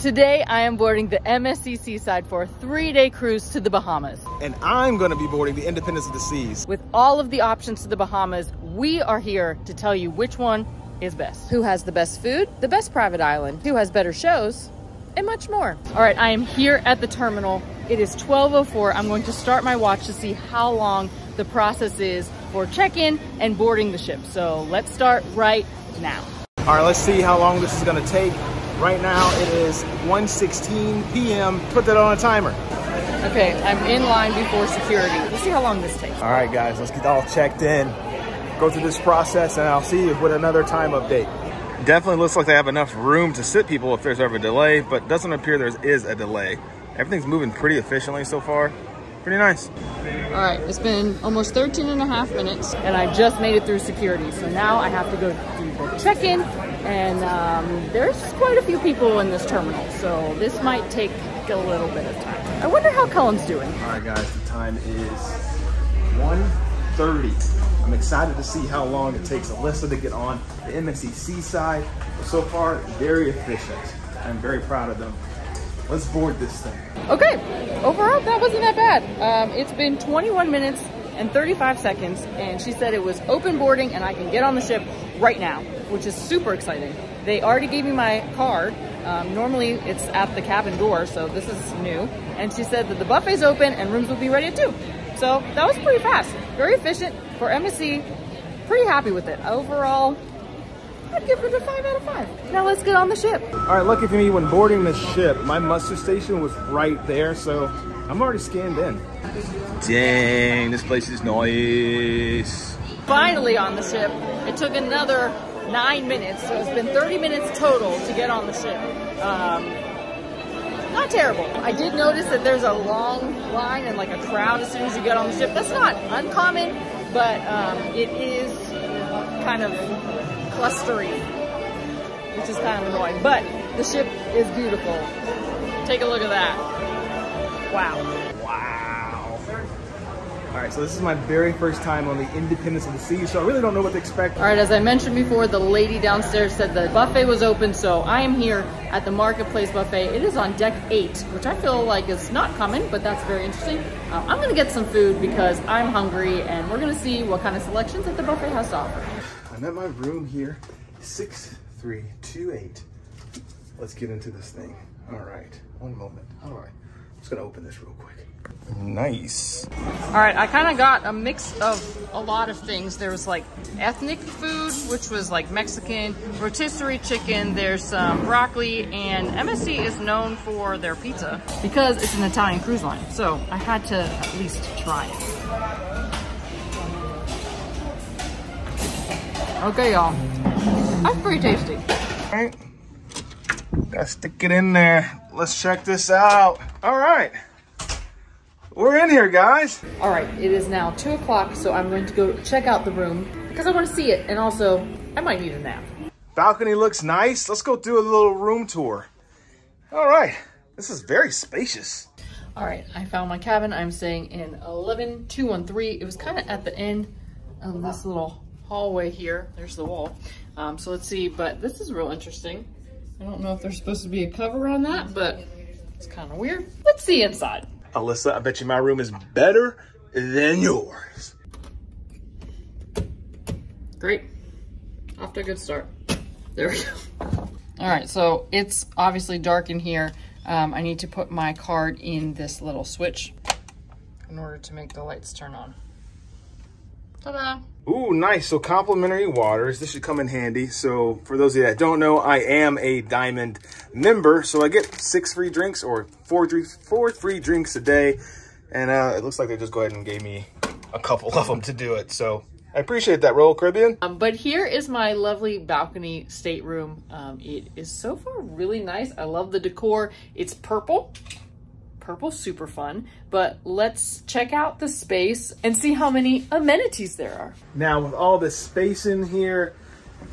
Today I am boarding the MSC Seaside for a three-day cruise to the Bahamas. And I'm gonna be boarding the Independence of the Seas. With all of the options to the Bahamas, we are here to tell you which one is best. Who has the best food, the best private island, who has better shows, and much more. All right, I am here at the terminal. It is 12.04. I'm going to start my watch to see how long the process is for check-in and boarding the ship. So let's start right now. All right, let's see how long this is gonna take. Right now it is 1.16 p.m. Put that on a timer. Okay, I'm in line before security. Let's see how long this takes. All right, guys, let's get all checked in. Go through this process and I'll see you with another time update. Definitely looks like they have enough room to sit people if there's ever a delay, but doesn't appear there is a delay. Everything's moving pretty efficiently so far. Pretty nice. All right, it's been almost 13 and a half minutes and I just made it through security. So now I have to go do the check-in and um, there's quite a few people in this terminal. So this might take a little bit of time. I wonder how Colin's doing. All right, guys, the time is 1.30. I'm excited to see how long it takes Alyssa to get on the MSC Seaside. But so far, very efficient. I'm very proud of them. Let's board this thing. Okay, overall that wasn't that bad. Um, it's been 21 minutes and 35 seconds and she said it was open boarding and I can get on the ship right now, which is super exciting. They already gave me my card. Um, normally it's at the cabin door, so this is new. And she said that the buffet's open and rooms will be ready at 2. So that was pretty fast, very efficient for MSC. Pretty happy with it. Overall, I'd give it a 5 out of 5. Now let's get on the ship. All right, lucky for me, when boarding the ship, my muster station was right there, so I'm already scanned in. Dang, this place is nice. Finally on the ship. It took another nine minutes, so it's been 30 minutes total to get on the ship. Um, not terrible. I did notice that there's a long line and like a crowd as soon as you get on the ship. That's not uncommon, but um, it is kind of clustery, which is kind of annoying. But the ship is beautiful. Take a look at that. Wow. Wow. All right, so this is my very first time on the Independence of the Seas, so I really don't know what to expect. All right, as I mentioned before, the lady downstairs said the buffet was open, so I am here at the Marketplace Buffet. It is on deck eight, which I feel like is not common, but that's very interesting. Uh, I'm gonna get some food because I'm hungry, and we're gonna see what kind of selections that the buffet has to offer. I'm at my room here, 6328. Let's get into this thing. All right, one moment. All right? I'm just gonna open this real quick. Nice. All right, I kind of got a mix of a lot of things. There was like ethnic food, which was like Mexican, rotisserie chicken, there's some broccoli, and MSC is known for their pizza because it's an Italian cruise line. So I had to at least try it. Okay, y'all. That's pretty tasty. All right. Gotta stick it in there. Let's check this out. All right. We're in here, guys. All right, it is now two o'clock, so I'm going to go check out the room because I want to see it, and also I might need a nap. Balcony looks nice. Let's go do a little room tour. All right. This is very spacious. All right, I found my cabin. I'm staying in 11213. It was kind of at the end of this little hallway here. There's the wall. Um, so let's see, but this is real interesting. I don't know if there's supposed to be a cover on that, but it's kind of weird. Let's see inside. Alyssa, I bet you my room is better than yours. Great. Off to a good start. There we go. All right, so it's obviously dark in here. Um, I need to put my card in this little switch in order to make the lights turn on. Ta-da! Ooh, nice. So complimentary waters. This should come in handy. So for those of you that don't know, I am a Diamond member. So I get six free drinks or four, drinks, four free drinks a day. And uh, it looks like they just go ahead and gave me a couple of them to do it. So I appreciate that, Royal Caribbean. Um, but here is my lovely balcony stateroom. Um, it is so far really nice. I love the decor. It's purple. Purple's super fun. But let's check out the space and see how many amenities there are. Now with all this space in here,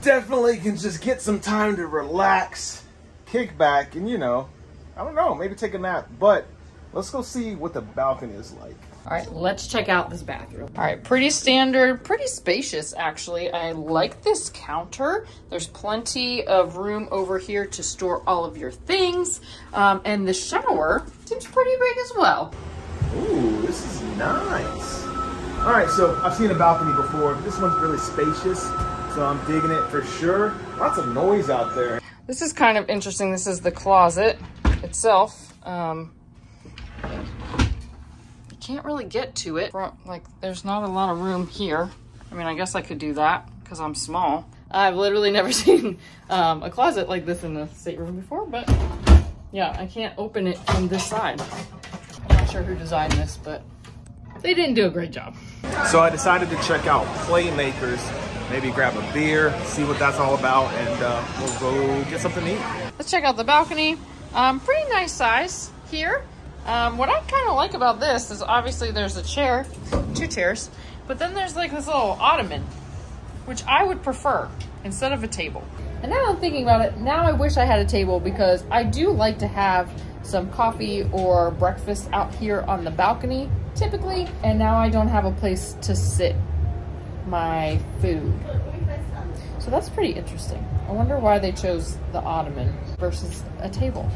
definitely can just get some time to relax, kick back, and you know, I don't know, maybe take a nap. But let's go see what the balcony is like. All right, let's check out this bathroom. All right, pretty standard, pretty spacious actually. I like this counter. There's plenty of room over here to store all of your things. Um, and the shower seems pretty big as well. Ooh, this is nice. All right, so I've seen a balcony before. This one's really spacious, so I'm digging it for sure. Lots of noise out there. This is kind of interesting. This is the closet itself. Um, you can't really get to it. Like, there's not a lot of room here. I mean, I guess I could do that because I'm small. I've literally never seen um, a closet like this in a stateroom before, but yeah, I can't open it from this side. I'm not sure who designed this, but they didn't do a great job. So I decided to check out Playmakers, maybe grab a beer, see what that's all about, and uh, we'll go get something to eat. Let's check out the balcony. Um, pretty nice size here. Um, what I kind of like about this is obviously there's a chair, two chairs, but then there's like this little ottoman, which I would prefer instead of a table. And now I'm thinking about it, now I wish I had a table because I do like to have some coffee or breakfast out here on the balcony typically, and now I don't have a place to sit my food. So that's pretty interesting. I wonder why they chose the ottoman versus a table.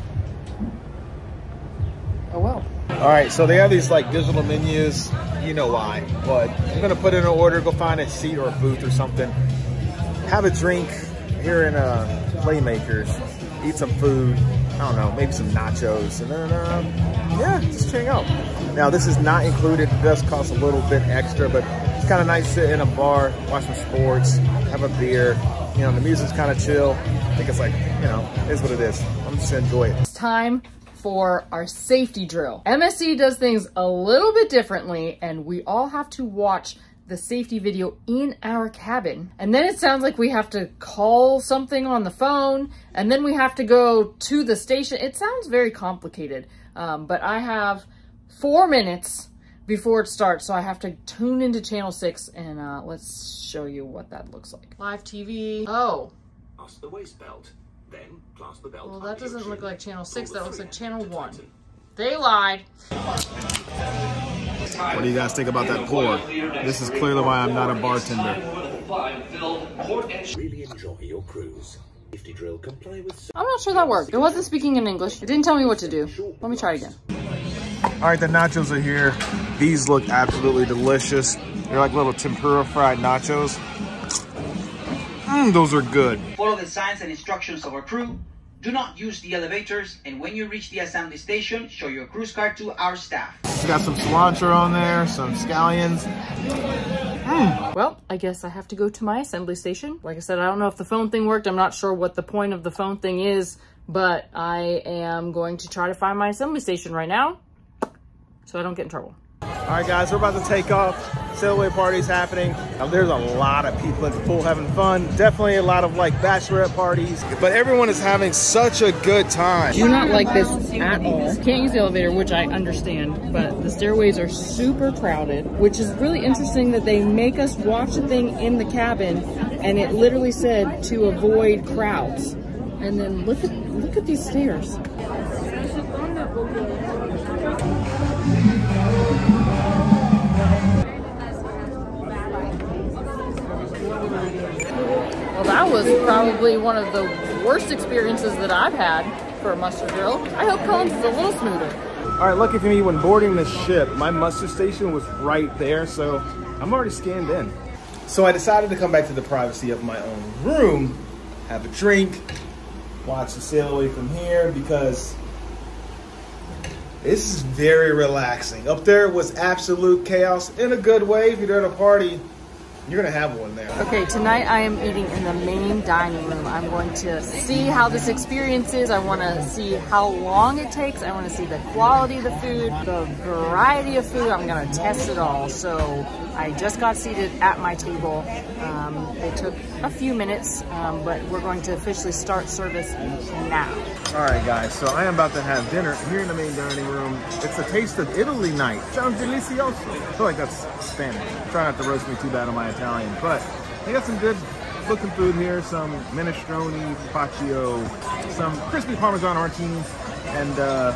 Oh well. All right, so they have these like digital menus. You know why, but I'm gonna put in an order, go find a seat or a booth or something, have a drink here in uh, Playmakers, eat some food, I don't know, maybe some nachos, and then, um, yeah, just check out. Now, this is not included. It does cost a little bit extra, but it's kind of nice to sit in a bar, watch some sports, have a beer. You know, the music's kind of chill. I think it's like, you know, is what it is. I'm just gonna enjoy it. It's time for our safety drill. MSC does things a little bit differently, and we all have to watch the safety video in our cabin. And then it sounds like we have to call something on the phone and then we have to go to the station. It sounds very complicated, um, but I have four minutes before it starts. So I have to tune into channel six and uh, let's show you what that looks like. Live TV. Oh. Pass the waist belt. Then clasp the belt. Well, that doesn't look like channel six. That looks like channel one. They lied. What do you guys think about that pour? This is clearly why I'm not a bartender. Really enjoy your cruise. Drill comply with I'm not sure that worked. It wasn't speaking in English. It didn't tell me what to do. Let me try again. All right, the nachos are here. These look absolutely delicious. They're like little tempura fried nachos. Mmm, those are good. Follow the signs and instructions of our crew. Do not use the elevators, and when you reach the assembly station, show your cruise card to our staff. Got some cilantro on there, some scallions. Mm. Well, I guess I have to go to my assembly station. Like I said, I don't know if the phone thing worked. I'm not sure what the point of the phone thing is, but I am going to try to find my assembly station right now so I don't get in trouble. All right, guys, we're about to take off. Sailaway party's happening. Now, there's a lot of people at the pool having fun. Definitely a lot of like bachelorette parties, but everyone is having such a good time. Do not like this at all. Can't use the elevator, which I understand, but the stairways are super crowded, which is really interesting that they make us watch a thing in the cabin and it literally said to avoid crowds. And then look at look at these stairs. Well, that was probably one of the worst experiences that I've had for a muster drill. I hope Colin's is a little smoother. All right, lucky for me, when boarding the ship, my muster station was right there, so I'm already scanned in. So I decided to come back to the privacy of my own room, have a drink, watch the sail away from here because this is very relaxing. Up there was absolute chaos in a good way. If you're at a party, you're gonna have one there. Okay, tonight I am eating in the main dining room. I'm going to see how this experience is. I wanna see how long it takes. I wanna see the quality of the food, the variety of food. I'm gonna test it all. So I just got seated at my table. Um, it took a few minutes, um, but we're going to officially start service now. All right, guys, so I am about to have dinner here in the main dining room. It's a Taste of Italy night. Sounds delicioso. I feel like that's Spanish. Try not to roast me too bad on my Italian, but they got some good looking food here. Some minestrone, focaccia, some crispy Parmesan martinis, and uh,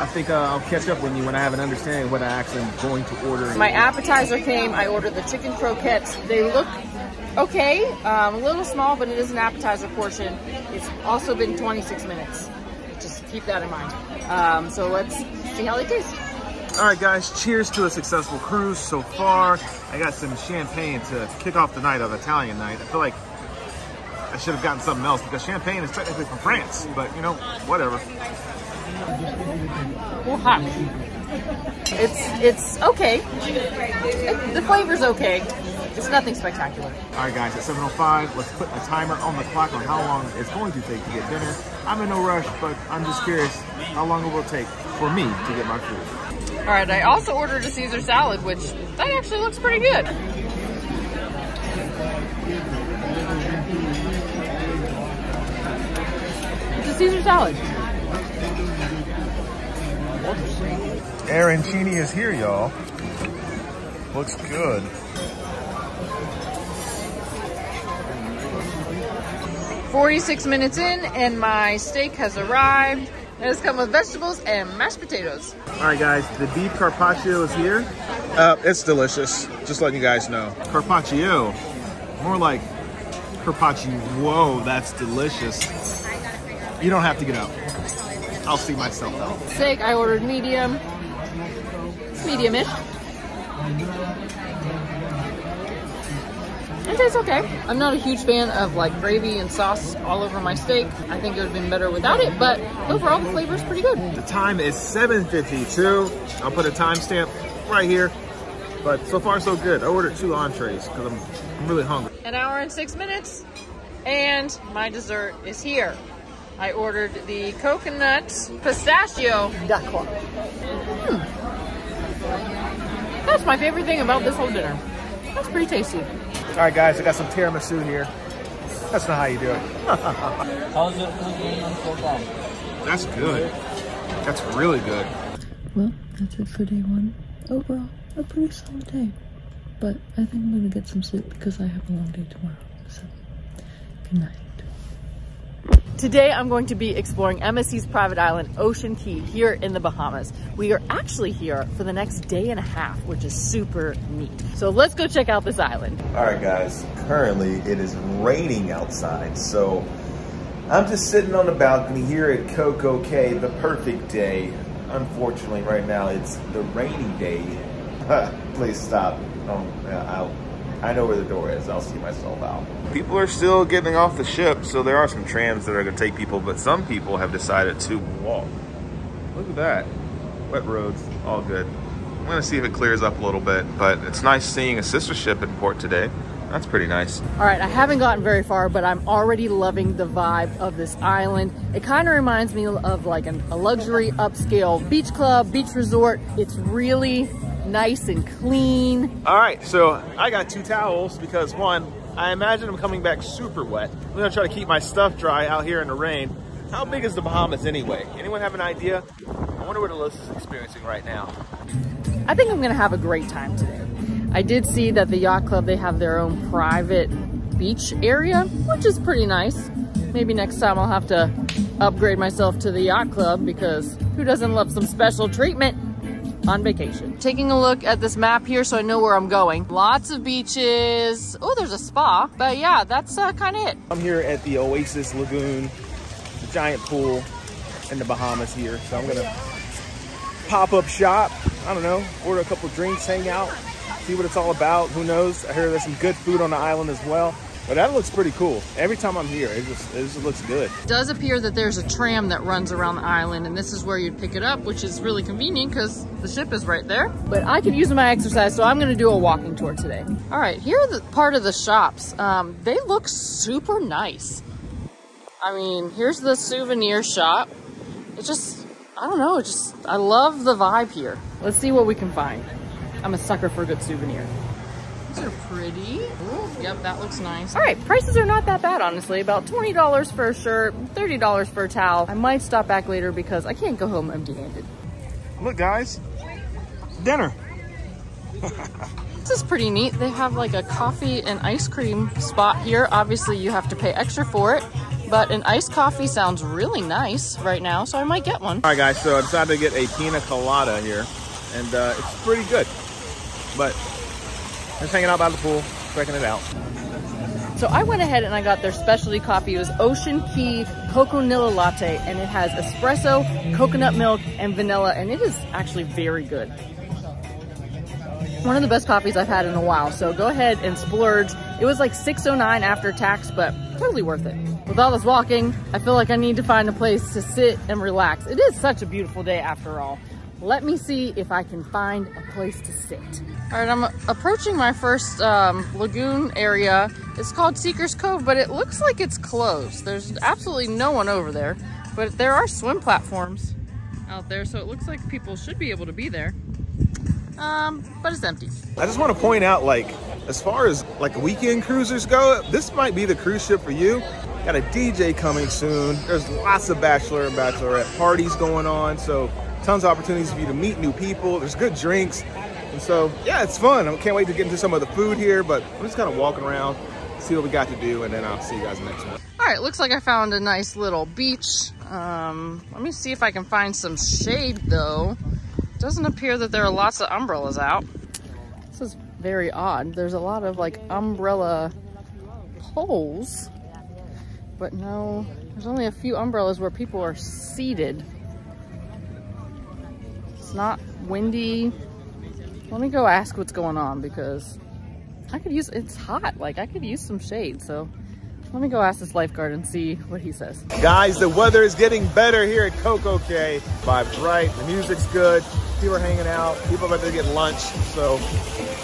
I think uh, I'll catch up with you when I have an understanding what I actually am going to order. My appetizer came. I ordered the chicken croquettes. They look okay, um, a little small, but it is an appetizer portion. It's also been 26 minutes. Just keep that in mind. Um, so let's see how they taste. All right, guys, cheers to a successful cruise so far. I got some champagne to kick off the night of Italian night. I feel like I should have gotten something else because champagne is technically from France, but you know, whatever. Well, hot. It's it's okay. It- the flavor's okay. It's nothing spectacular. All right, guys, at 7.05, let's put a timer on the clock on how long it's going to take to get dinner. I'm in no rush, but I'm just curious how long it will take for me to get my food. All right, I also ordered a Caesar salad, which that actually looks pretty good. It's a Caesar salad. Arancini is here, y'all. Looks good. Forty-six minutes in, and my steak has arrived. It has come with vegetables and mashed potatoes. All right, guys, the beef carpaccio is here. Uh, it's delicious. Just letting you guys know. Carpaccio, more like carpaccio. Whoa, that's delicious. You don't have to get up. I'll see myself out. Steak, I ordered medium. It's medium-ish. It tastes okay. I'm not a huge fan of like gravy and sauce all over my steak. I think it would have been better without it, but overall the flavor is pretty good. The time is 7.52. I'll put a timestamp right here. But so far, so good. I ordered two entrees because I'm, I'm really hungry. An hour and six minutes, and my dessert is here. I ordered the coconut pistachio duck claw. Hmm. That's my favorite thing about this whole dinner. That's pretty tasty. All right, guys, I got some tiramisu here. That's not how you do it. How's it going on so far? That's good. That's really good. Well, that's it for day one. Overall, a pretty solid day. But I think I'm gonna get some sleep because I have a long day tomorrow. So, good night. Today I'm going to be exploring MSC's private island, Ocean Cay, here in the Bahamas. We are actually here for the next day and a half, which is super neat. So let's go check out this island. All right, guys. Currently, it is raining outside, so I'm just sitting on the balcony here at Coco Cay, the perfect day. Unfortunately, right now it's the rainy day. Please stop. Oh, I'll, I know where the door is. I'll see myself out. People are still getting off the ship, so there are some trams that are going to take people, but some people have decided to walk. Look at that. Wet roads, all good. I'm going to see if it clears up a little bit, but it's nice seeing a sister ship in port today. That's pretty nice. All right, I haven't gotten very far, but I'm already loving the vibe of this island. It kind of reminds me of like an, a luxury upscale beach club, beach resort. It's really nice and clean. All right, so I got two towels because one, I imagine I'm coming back super wet. I'm gonna try to keep my stuff dry out here in the rain. How big is the Bahamas anyway? Anyone have an idea? I wonder what Alyssa's experiencing right now. I think I'm gonna have a great time today. I did see that the yacht club, they have their own private beach area, which is pretty nice. Maybe next time I'll have to upgrade myself to the yacht club because who doesn't love some special treatment on vacation? Taking a look at this map here so I know where I'm going. Lots of beaches. Oh, there's a spa. But yeah, that's uh, kind of it. I'm here at the Oasis Lagoon, the giant pool in the Bahamas here. So I'm gonna pop up shop. I don't know, order a couple drinks, hang out, see what it's all about. Who knows? I hear there's some good food on the island as well. But that looks pretty cool. Every time I'm here, it just, it just looks good. It does appear that there's a tram that runs around the island and this is where you'd pick it up, which is really convenient because the ship is right there. But I could use my exercise, so I'm gonna do a walking tour today. All right, here are the part of the shops. Um, they look super nice. I mean, here's the souvenir shop. It just, I don't know, it just, I love the vibe here. Let's see what we can find. I'm a sucker for a good souvenir. These are pretty. Ooh, yep, that looks nice. All right, prices are not that bad, honestly. About $20 for a shirt, $30 for a towel. I might stop back later because I can't go home empty-handed. Look, guys, dinner. This is pretty neat. They have like a coffee and ice cream spot here. Obviously, you have to pay extra for it. but an iced coffee sounds really nice right now, so I might get one. All right, guys, so I decided to get a pina colada here, and uh, it's pretty good. But just hanging out by the pool, checking it out. So I went ahead and I got their specialty coffee. It was Ocean Cay Coconilla Latte, and it has espresso, coconut milk, and vanilla, and it is actually very good. One of the best coffees I've had in a while, so go ahead and splurge. It was like 6.09 after tax, but totally worth it. With all this walking, I feel like I need to find a place to sit and relax. It is such a beautiful day after all. Let me see if I can find a place to sit. All right, I'm approaching my first um, lagoon area. It's called Seeker's Cove, but it looks like it's closed. There's absolutely no one over there, but there are swim platforms out there, so it looks like people should be able to be there. Um, but it's empty. I just want to point out, like, as far as like weekend cruisers go, this might be the cruise ship for you. Got a DJ coming soon. There's lots of bachelor and bachelorette parties going on, so tons of opportunities for you to meet new people. There's good drinks. And so, yeah, it's fun. I can't wait to get into some of the food here, but I'm just kind of walking around, see what we got to do, and then I'll see you guys next one. All right, looks like I found a nice little beach. Um, let me see if I can find some shade though. Doesn't appear that there are lots of umbrellas out. This is very odd. There's a lot of like umbrella poles, but no, there's only a few umbrellas where people are seated. It's not windy. Let me go ask what's going on because I could use, it's hot. Like I could use some shade. So let me go ask this lifeguard and see what he says. Guys, the weather is getting better here at Coco Cay. Vibes right, the music's good, people are hanging out, people are about to get lunch. So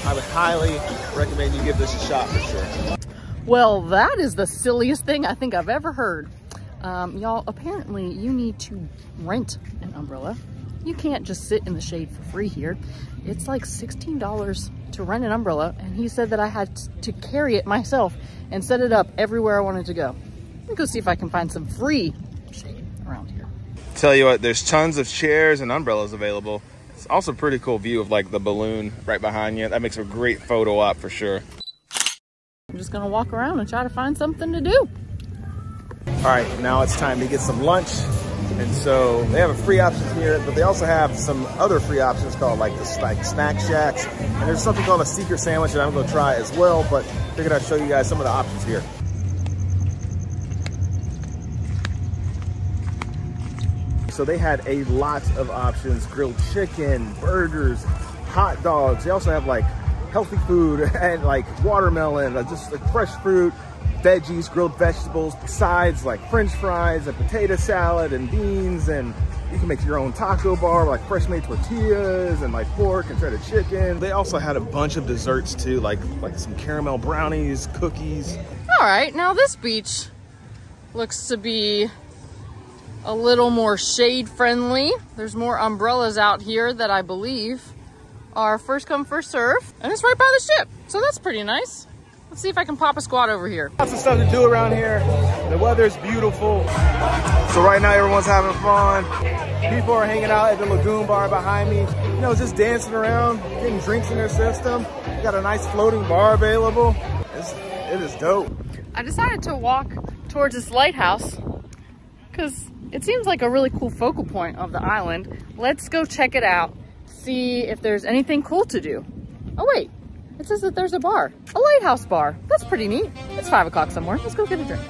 I would highly recommend you give this a shot for sure. Well, that is the silliest thing I think I've ever heard. Um, Y'all, apparently you need to rent an umbrella. You can't just sit in the shade for free here. It's like $16 to rent an umbrella, and he said that I had to carry it myself and set it up everywhere I wanted to go. Let me go see if I can find some free shade around here. Tell you what, there's tons of chairs and umbrellas available. It's also a pretty cool view of like the balloon right behind you. That makes a great photo op for sure. I'm just gonna walk around and try to find something to do. All right, now it's time to get some lunch. And so they have a free option here, but they also have some other free options called like the like snack shacks. And there's something called a secret sandwich that I'm gonna try as well, but figured I'd show you guys some of the options here. So they had a lot of options, grilled chicken, burgers, hot dogs. They also have like healthy food and like watermelon, uh, just like fresh fruit, veggies, grilled vegetables, besides like french fries and potato salad and beans and you can make your own taco bar, like fresh made tortillas and like pork and shredded chicken. They also had a bunch of desserts too, like like some caramel brownies, cookies. All right, now this beach looks to be a little more shade friendly. There's more umbrellas out here that I believe are first come, first serve. And it's right by the ship, so that's pretty nice. Let's see if I can pop a squat over here. Lots of stuff to do around here. The weather's beautiful. So right now everyone's having fun. People are hanging out at the Lagoon Bar behind me. You know, just dancing around, getting drinks in their system. Got a nice floating bar available. It's, it is dope. I decided to walk towards this lighthouse because it seems like a really cool focal point of the island. Let's go check it out, see if there's anything cool to do. Oh wait, it says that there's a bar, a lighthouse bar. That's pretty neat. It's five o'clock somewhere. Let's go get a drink.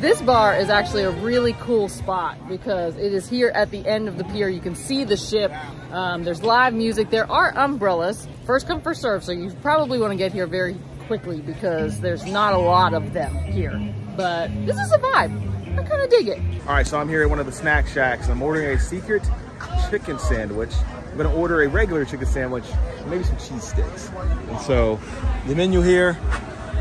This bar is actually a really cool spot because it is here at the end of the pier. You can see the ship. Um, there's live music. There are umbrellas. First come, first serve. So you probably want to get here very quickly because there's not a lot of them here. But this is a vibe. I kind of dig it. All right, so I'm here at one of the snack shacks. I'm ordering a secret chicken sandwich. I'm gonna order a regular chicken sandwich, maybe some cheese sticks. And so the menu here,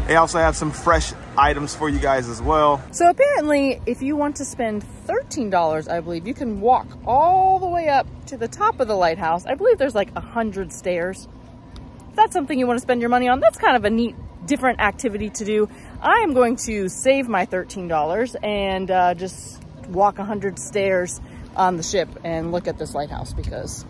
they also have some fresh items for you guys as well. So apparently, if you want to spend $13, I believe, you can walk all the way up to the top of the lighthouse. I believe there's like a hundred stairs. If that's something you want to spend your money on, that's kind of a neat, different activity to do. I am going to save my $13 and uh, just walk 100 stairs on the ship and look at this lighthouse because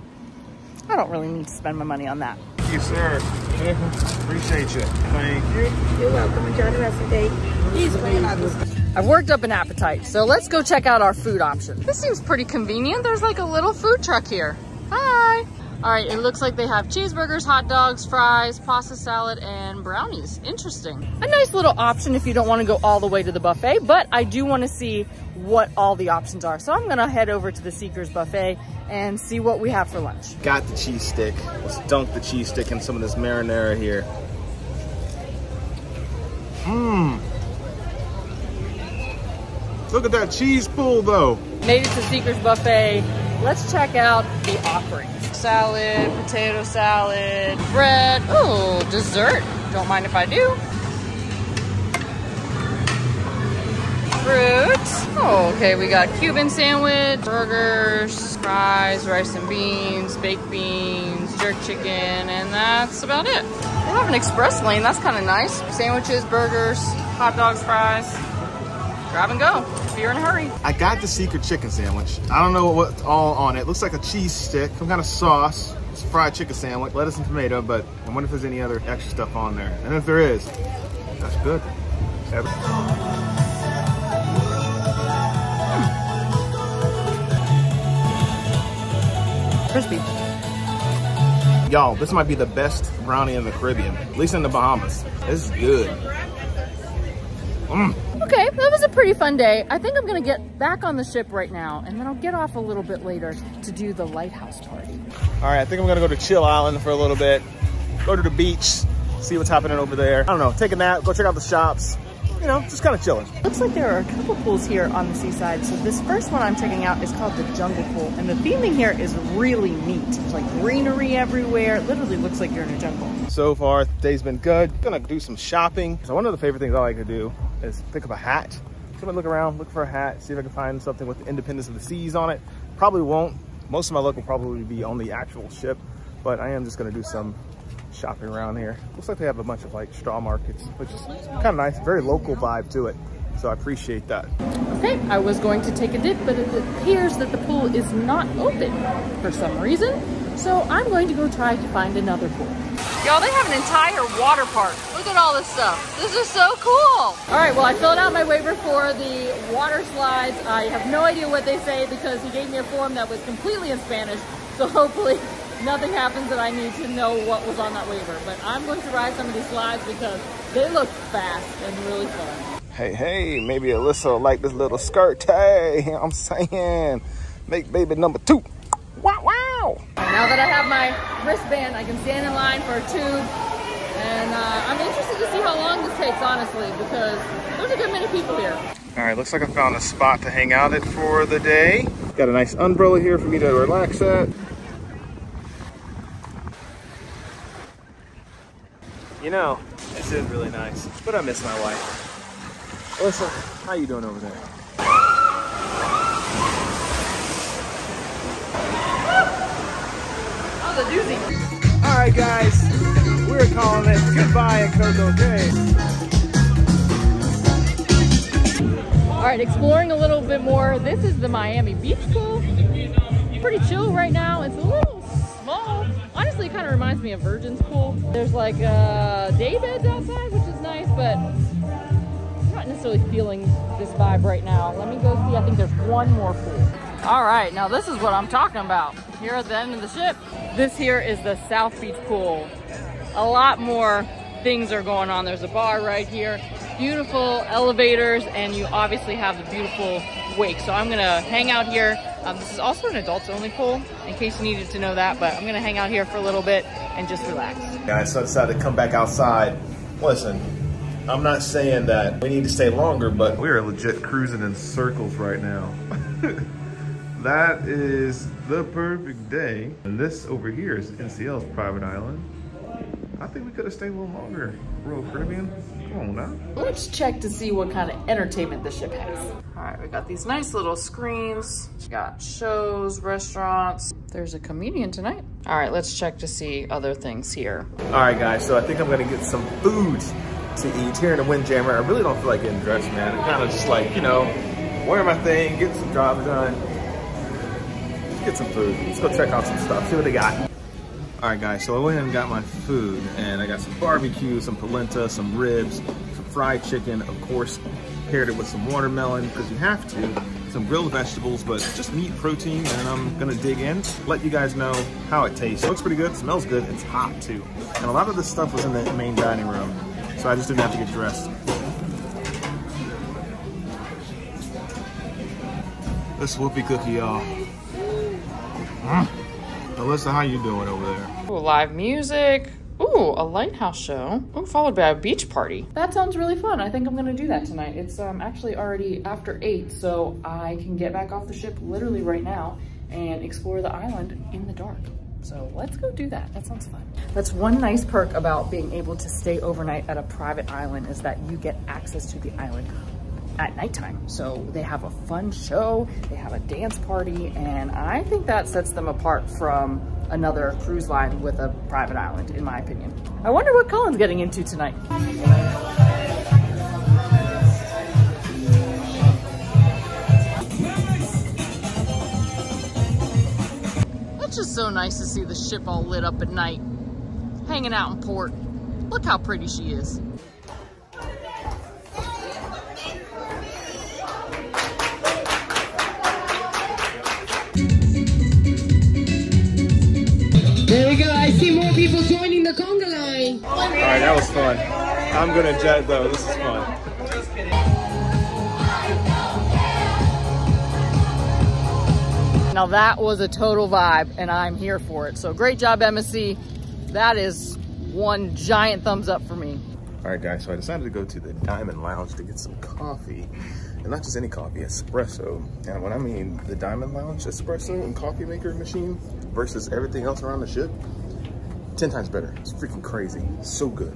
I don't really need to spend my money on that. Thank you, sir. Mm-hmm. Appreciate you. Thank you. You're welcome. Enjoy the rest of the day. Please bring. I've worked up an appetite, so let's go check out our food options. This seems pretty convenient. There's like a little food truck here. Hi. All right, it looks like they have cheeseburgers, hot dogs, fries, pasta salad, and brownies. Interesting. A nice little option if you don't want to go all the way to the buffet, but I do want to see what all the options are. So I'm gonna head over to the Seekers Buffet and see what we have for lunch. Got the cheese stick. Let's dunk the cheese stick in some of this marinara here. Mmm. Look at that cheese pool though. Made it to Seekers Buffet. Let's check out the offerings. Salad, potato salad, bread. Oh, dessert. Don't mind if I do. Fruit. Oh, okay, we got Cuban sandwich, burgers, fries, rice and beans, baked beans, jerk chicken, and that's about it. They have an express lane, that's kind of nice. Sandwiches, burgers, hot dogs, fries. Grab and go if you're in a hurry. I got the secret chicken sandwich. I don't know what's all on it. Looks like a cheese stick, some kind of sauce. It's a fried chicken sandwich, lettuce and tomato, but I wonder if there's any other extra stuff on there. And if there is, that's good. Every- Crispy. Y'all, this might be the best brownie in the Caribbean, at least in the Bahamas. This is good. Mmm. Okay, that was a pretty fun day. I think I'm gonna get back on the ship right now and then I'll get off a little bit later to do the lighthouse party. All right, I think I'm gonna go to Chill Island for a little bit, go to the beach, see what's happening over there. I don't know, take a nap, go check out the shops, you know, just kind of chilling. Looks like there are a couple pools here on the seaside. So this first one I'm checking out is called the Jungle Pool. And the theming here is really neat. There's like greenery everywhere. It literally looks like you're in a jungle. So far, day's been good. Gonna do some shopping. So one of the favorite things I like to do is pick up a hat. Just gonna look around, look for a hat, see if I can find something with the Independence of the Seas on it. Probably won't. Most of my luck will probably be on the actual ship, but I am just gonna do some shopping around here. Looks like they have a bunch of like straw markets, which is kind of nice. Very local vibe to it. So I appreciate that. Okay, I was going to take a dip, but it appears that the pool is not open for some reason. So I'm going to go try to find another pool. Y'all, they have an entire water park. Look at all this stuff. This is so cool. All right, well, I filled out my waiver for the water slides. I have no idea what they say because he gave me a form that was completely in Spanish. So hopefully nothing happens that I need to know what was on that waiver. But I'm going to ride some of these slides because they look fast and really fun. Hey, hey, maybe Alyssa will like this little skirt. Hey, I'm saying, make baby number two. Wow, wow. Now that I have my wristband, I can stand in line for a tube. And uh, I'm interested to see how long this takes, honestly, because there's a good many people here. All right, looks like I found a spot to hang out at for the day. Got a nice umbrella here for me to relax at. You know, this is really nice, but I miss my wife. Alyssa, how you doing over there? Oh, that was a doozy. All right, guys, we're calling it goodbye at Coco Cay. All right, exploring a little bit more. This is the Miami Beach pool. Pretty chill right now. It's a little small. Honestly, it kind of reminds me of Virgin's pool. There's like uh, day beds outside, which is nice, but I'm not necessarily feeling this vibe right now. Let me go see. I think there's one more pool. All right, now this is what I'm talking about. Here at the end of the ship. This here is the South Beach pool. A lot more things are going on. There's a bar right here, beautiful elevators, and you obviously have the beautiful wake. So I'm gonna hang out here. Um, this is also an adults only pool, in case you needed to know that, but I'm gonna hang out here for a little bit and just relax. Guys, so I decided to come back outside. Listen, I'm not saying that we need to stay longer, but We are legit cruising in circles right now. that is the perfect day. And this over here is NCL's private island. I think we could have stayed a little longer. Royal Caribbean, come on now. Let's check to see what kind of entertainment the ship has. All right, we got these nice little screens. We got shows, restaurants. There's a comedian tonight. All right, let's check to see other things here. all right, guys. So I think I'm gonna get some food to eat here in the Windjammer. I really don't feel like getting dressed, man. I'm kind of just like, you know, wearing my thing, getting some jobs done. Let's get some food. Let's go check out some stuff. See what they got. All right, guys, so I went and got my food, and I got some barbecue, some polenta, some ribs, some fried chicken, of course, paired it with some watermelon, because you have to, some grilled vegetables, but just meat, protein, and I'm gonna dig in, let you guys know how it tastes. Looks pretty good, smells good, it's hot too. And a lot of this stuff was in the main dining room, so I just didn't have to get dressed. This whoopie cookie, y'all. Mm. Alyssa, how you doing over there? Ooh, live music. Ooh, a lighthouse show. Ooh, followed by a beach party. That sounds really fun. I think I'm gonna do that tonight. It's um, actually already after eight, so I can get back off the ship literally right now and explore the island in the dark. So let's go do that. That sounds fun. That's one nice perk about being able to stay overnight at a private island is that you get access to the island at nighttime. So they have a fun show, they have a dance party, and I think that sets them apart from another cruise line with a private island, in my opinion. I wonder what Colin's getting into tonight. It's just so nice to see the ship all lit up at night, hanging out in port. Look how pretty she is. People joining the conga line. All right, that was fun. I'm gonna jet though. This is fun. Now that was a total vibe and I'm here for it. So great job, MSC. That is one giant thumbs up for me. All right, guys, so I decided to go to the Diamond Lounge to get some coffee. And not just any coffee, espresso. And when I mean the Diamond Lounge espresso and coffee maker machine versus everything else around the ship, 10 times better. It's freaking crazy. So good.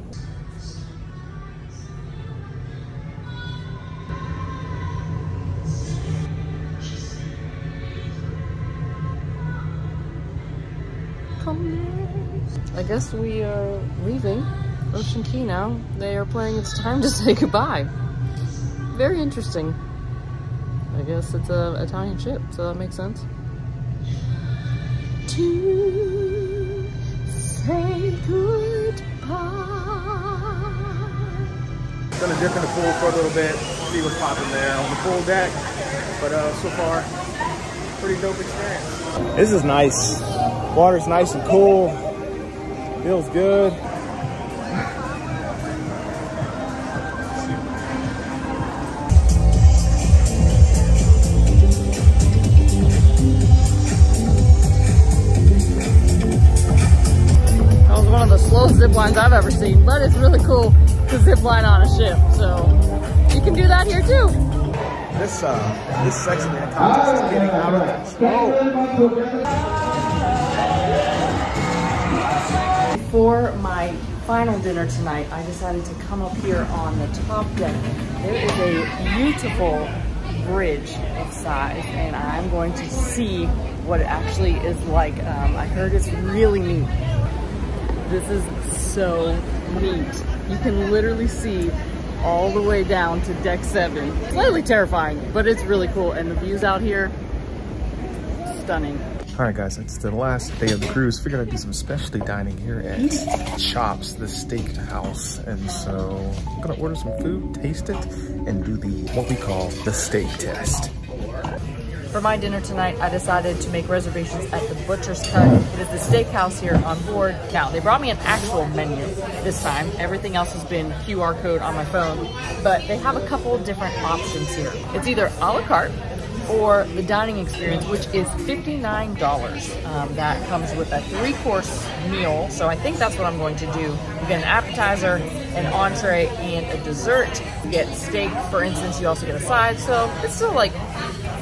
I guess we are leaving Ocean Cay now. They are playing It's Time to Say Goodbye. Very interesting. I guess it's a Italian ship, so that makes sense. To say goodbye. Gonna dip in the pool for a little bit, see what's popping there on the pool deck. But uh, so far, pretty dope experience. This is nice. Water's nice and cool. Feels good. Was the slowest zip lines I've ever seen, but it's really cool to zip line on a ship. So you can do that here too. This uh, this sex man contest is getting out of control. For my final dinner tonight, I decided to come up here on the top deck. There is a beautiful Bridge of Sighs, and I'm going to see what it actually is like. Um, I heard it's really neat. This is so neat. You can literally see all the way down to deck seven. Slightly terrifying, but it's really cool. And the views out here, stunning. All right, guys, it's the last day of the cruise. Figured I'd do some specialty dining here at Chops, the steak house. And so I'm gonna order some food, taste it, and do the, what we call the steak test. For my dinner tonight, I decided to make reservations at the Butcher's Cut. It is the steakhouse here on board. Now, they brought me an actual menu this time. Everything else has been QR code on my phone, but they have a couple different options here. It's either a la carte or the dining experience, which is $59. Um, that comes with a three-course meal, so I think that's what I'm going to do. You get an appetizer, an entree, and a dessert. You get steak, for instance. You also get a side, so it's still like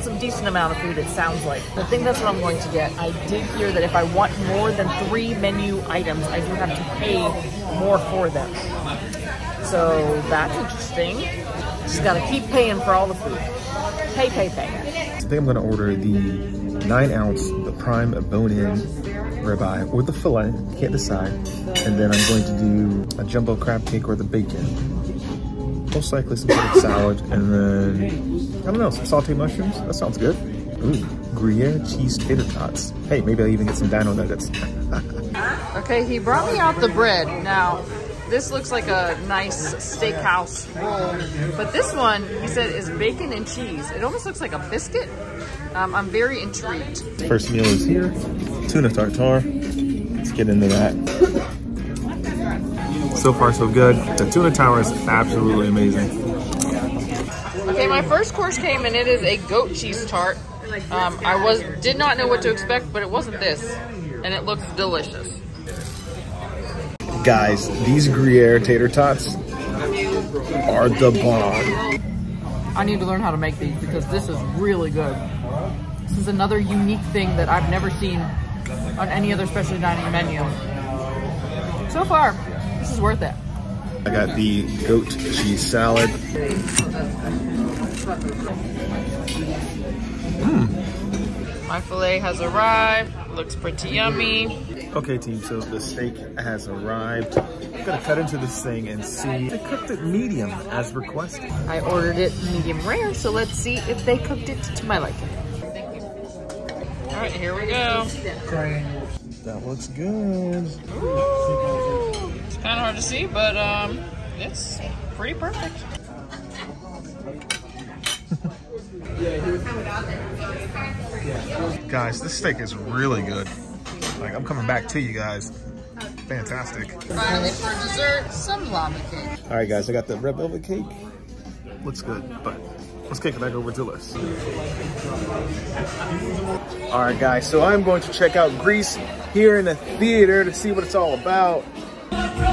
some decent amount of food, it sounds like. I think that's what I'm going to get. I did hear that if I want more than three menu items, I do have to pay more for them. So that's interesting. Just gotta keep paying for all the food. Pay, pay, pay. I think I'm gonna order the nine ounce, the prime bone-in ribeye or the fillet, can't decide. And then I'm going to do a jumbo crab cake or the bacon. Most likely some sort of salad, and then, I don't know, some sauteed mushrooms. That sounds good. Ooh, Gruyere cheese tater tots. Hey, maybe I'll even get some dino nuggets. Okay, he brought me out the bread. Now, this looks like a nice steakhouse roll, but this one, he said, is bacon and cheese. It almost looks like a biscuit. Um, I'm very intrigued. First meal is here. Tuna tartare. Let's get into that. So far, so good. The tuna tower is absolutely amazing. Okay, my first course came and it is a goat cheese tart. Um, I was did not know what to expect, but it wasn't this, and it looks delicious. Guys, these Gruyere tater tots are the bomb. I need to learn how to make these because this is really good. This is another unique thing that I've never seen on any other specialty dining menu. So far, this is worth it. I got the goat cheese salad. Hmm. My filet has arrived. Looks pretty yummy. Okay, team, so the steak has arrived. I'm gonna cut into this thing and see. They cooked it medium as requested. I ordered it medium rare, so let's see if they cooked it to my liking. All right, here we go. That looks good. Ooh, kind of hard to see, but um, it's pretty perfect. Guys, this steak is really good. Like, I'm coming back to you guys. Fantastic. Finally, for dessert, some llama cake. All right, guys, I got the red velvet cake. Looks good, but let's kick it back over to Liz. All right, guys, so I'm going to check out Grease here in the theater to see what it's all about.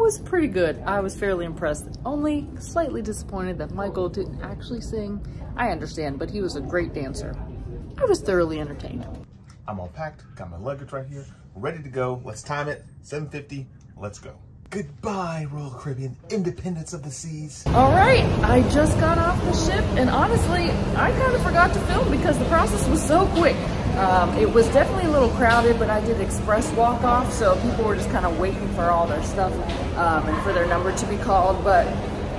was pretty good. I was fairly impressed. Only slightly disappointed that Michael didn't actually sing. I understand, but he was a great dancer. I was thoroughly entertained. I'm all packed, got my luggage right here, ready to go. Let's time it, 7.50, let's go. Goodbye, Royal Caribbean, independence of the seas. All right, I just got off the ship, and honestly, I kind of forgot to film because the process was so quick. Um, it was definitely a little crowded, but I did express walk off, so people were just kind of waiting for all their stuff um, and for their number to be called. But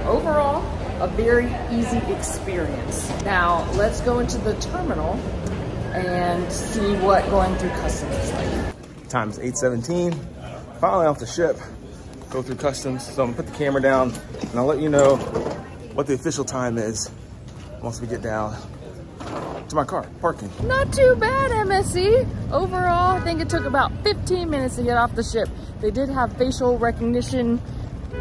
overall, a very easy experience. Now, let's go into the terminal and see what going through customs is like. Time's 8.17, finally off the ship, go through customs. So I'm gonna put the camera down and I'll let you know what the official time is once we get down to my car, parking. Not too bad, MSC. Overall, I think it took about 15 minutes to get off the ship. They did have facial recognition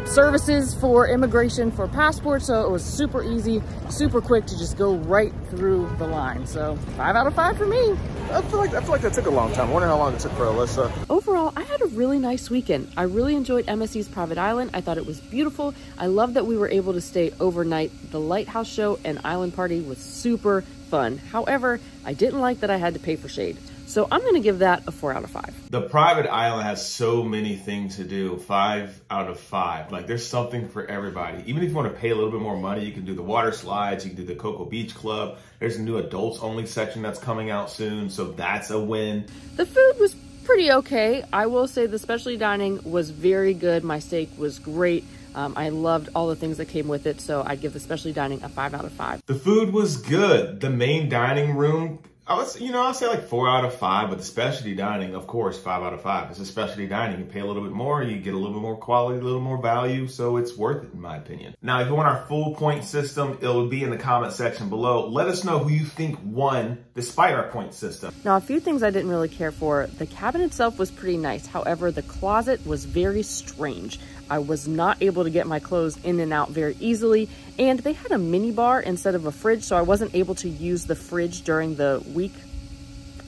services for immigration for passports, so it was super easy, super quick to just go right through the line. So five out of five for me. I feel like I feel like that took a long time. I wonder how long it took for Alyssa. Overall, I had a really nice weekend. I really enjoyed MSC's private island. I thought it was beautiful. I love that we were able to stay overnight. The lighthouse show and island party was super fun. However, I didn't like that I had to pay for shade. So I'm gonna give that a four out of five. The private island has so many things to do. Five out of five. Like there's something for everybody. Even if you want to pay a little bit more money, you can do the water slides, you can do the Coco Beach Club. There's a new adults only section that's coming out soon, so that's a win. The food was pretty okay. I will say the specialty dining was very good. My steak was great. Um, I loved all the things that came with it, so I'd give the specialty dining a five out of five. The food was good. The main dining room, I was, you know, I'll say like four out of five, but the specialty dining, of course, five out of five. It's a specialty dining. You pay a little bit more, you get a little bit more quality, a little more value, so it's worth it in my opinion. Now, if you want our full point system, it will be in the comment section below. Let us know who you think won despite our point system. Now, a few things I didn't really care for. The cabin itself was pretty nice. However, the closet was very strange. I was not able to get my clothes in and out very easily. And they had a mini bar instead of a fridge, so I wasn't able to use the fridge during the week.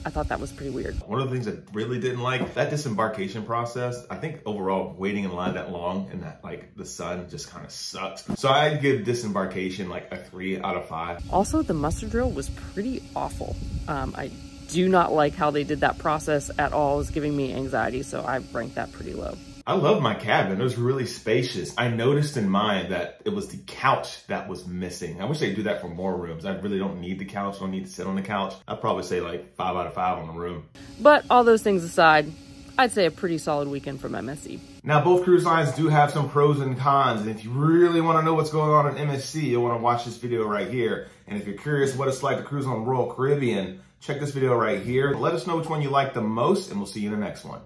I thought that was pretty weird. One of the things I really didn't like, that disembarkation process, I think overall waiting in line that long and that like the sun just kind of sucks. So I'd give disembarkation like a three out of five. Also, the muster drill was pretty awful. Um, I do not like how they did that process at all. It was giving me anxiety, so I ranked that pretty low. I love my cabin. It was really spacious. I noticed in mine that it was the couch that was missing. I wish they'd do that for more rooms. I really don't need the couch. I don't need to sit on the couch. I'd probably say like five out of five on the room. But all those things aside, I'd say a pretty solid weekend from MSC. Now, both cruise lines do have some pros and cons. And if you really want to know what's going on in MSC, you'll want to watch this video right here. And if you're curious what it's like to cruise on Royal Caribbean, check this video right here. Let us know which one you like the most, and we'll see you in the next one.